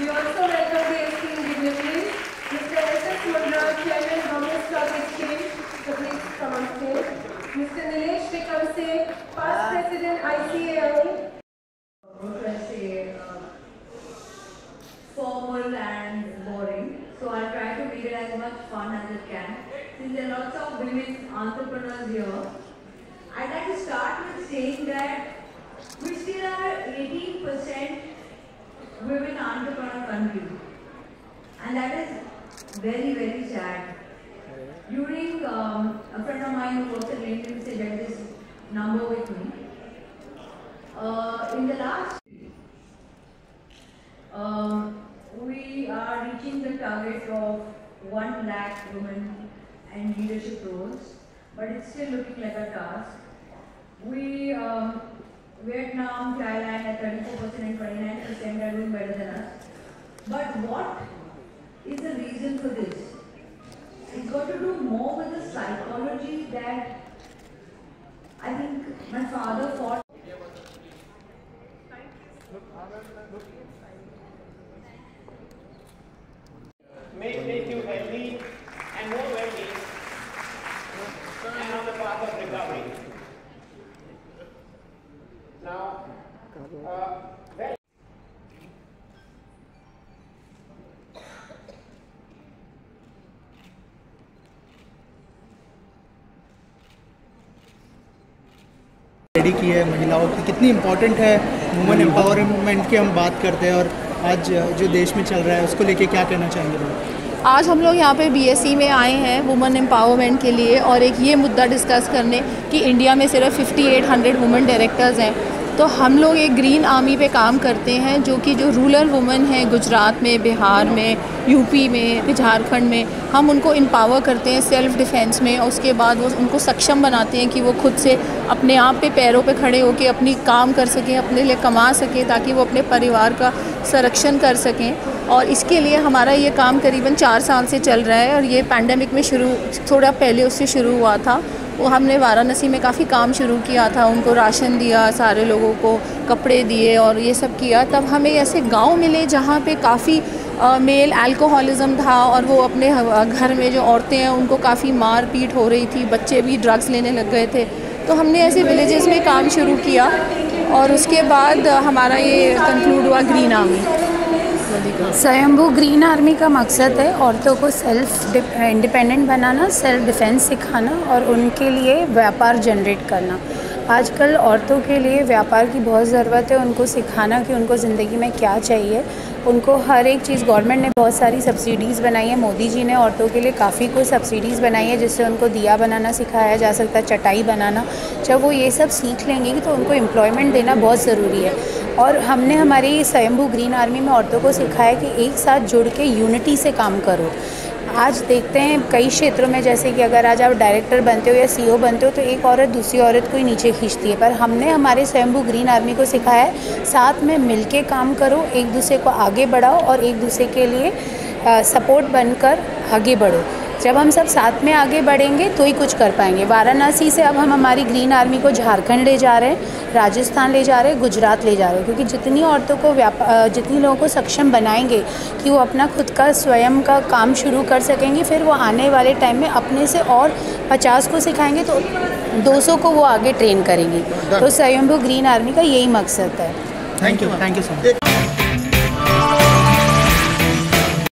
We also welcome the esteemed dignitaries, Mr. Chairman, please come on stage, Mr. Past President formal and boring. So I try to make it as much fun as it can. Since there are lots of women entrepreneurs here, I'd like to start with saying that we still are 18% women entrepreneur country. And that is very, very sad. During um, a friend of mine who works at LinkedIn shared this number with me. Uh, in the last um, we are reaching the target of 1 lakh women and leadership roles, but it's still looking like a task. We, um, Vietnam, Thailand at 34% and 29% are doing better than us. But what is the reason for this? It's got to do more with the psychology that I think my father fought. Ready की है महिलाओं की कितनी important है women empowerment की हम बात करते हैं और आज जो देश में चल रहा है उसको लेके क्या कहना चाहेंगे आज हम लोग यहाँ पे बीएससी में आए हैं वुमेन एम्पावरमेंट के लिए और एक ये मुद्दा डिस्कस करने कि इंडिया में सिर्फ़ 5800 वुमेन डायरेक्टर्स हैं। तो हम लोग एक ग्रीन आर्मी पे काम करते हैं, जो कि जो रूरल वुमेन हैं गुजरात में, बिहार में यूपी में, झारखंड में, हम उनको इम्पावर करते हैं सेल्फ डिफेंस में और उसके बाद वो उनको सक्षम बनाते हैं कि वो खुद से अपने आप पे, पैरों पे खड़े होकर अपनी काम कर सकें, अपने लिए कमा सकें ताकि वो अपने परिवार का संरक्षण कर सकें। और इसके लिए हमारा ये काम करीबन चार साल से चल रहा है और ये पैंडमिक में शुरू, थोड़ा पहले उससे शुरू हुआ था। वो हमने वाराणसी में काफ़ी काम शुरू किया था, उनको राशन दिया, सारे लोगों को कपड़े दिए और ये सब किया। तब हमें ऐसे गाँव मिले जहाँ पे काफ़ी मेल अल्कोहलिज्म था और वो अपने घर में जो औरतें हैं, उनको काफ़ी मार पीट हो रही थी, बच्चे भी ड्रग्स लेने लग गए थे। तो हमने ऐसे विलेजेस में काम शुरू किया और उसके बाद हमारा ये कंक्लूड हुआ green army Swayambhu green army का मकसद है औरतों को सेल्फ इंडिपेंडेंट बनाना सेल्फ डिफेंस सिखाना और उनके लिए व्यापार जनरेट करना। आजकल औरतों के लिए व्यापार की बहुत ज़रूरत है, उनको सिखाना कि उनको ज़िंदगी में क्या चाहिए। उनको हर एक चीज़, गवर्नमेंट ने बहुत सारी सब्सिडीज़ बनाई है, मोदी जी ने औरतों के लिए काफ़ी कुछ सब्सिडीज़ बनाई है, जिससे उनको दिया बनाना सिखाया जा सकता है, चटाई बनाना। जब वो ये सब सीख लेंगी तो उनको एम्प्लॉयमेंट देना बहुत ज़रूरी है। और हमने हमारी स्वयंभू ग्रीन आर्मी में औरतों को सिखाया कि एक साथ जुड़ के यूनिटी से काम करो। आज देखते हैं कई क्षेत्रों में जैसे कि अगर आज आप डायरेक्टर बनते हो या सीईओ बनते हो तो एक औरत दूसरी औरत को ही नीचे खींचती है। पर हमने हमारे स्वयंभू ग्रीन आर्मी को सिखाया है साथ में मिल के काम करो एक दूसरे को आगे बढ़ाओ और एक दूसरे के लिए आ, सपोर्ट बनकर आगे बढ़ो। जब हम सब साथ में आगे बढ़ेंगे तो ही कुछ कर पाएँगे। वाराणसी से अब हम हमारी ग्रीन आर्मी को झारखंड ले जा रहे हैं। राजस्थान ले जा रहे हैं गुजरात ले जा रहे हैं क्योंकि जितनी औरतों को व्यापार जितनी लोगों को सक्षम बनाएँगे कि वो अपना खुद का स्वयं का काम शुरू कर सकेंगे फिर वो आने वाले टाइम में अपने से और पचास को सिखाएँगे तो 200 को वो आगे ट्रेन करेंगी। तो स्वयंभू ग्रीन आर्मी का यही मकसद है। Thank you thank you so much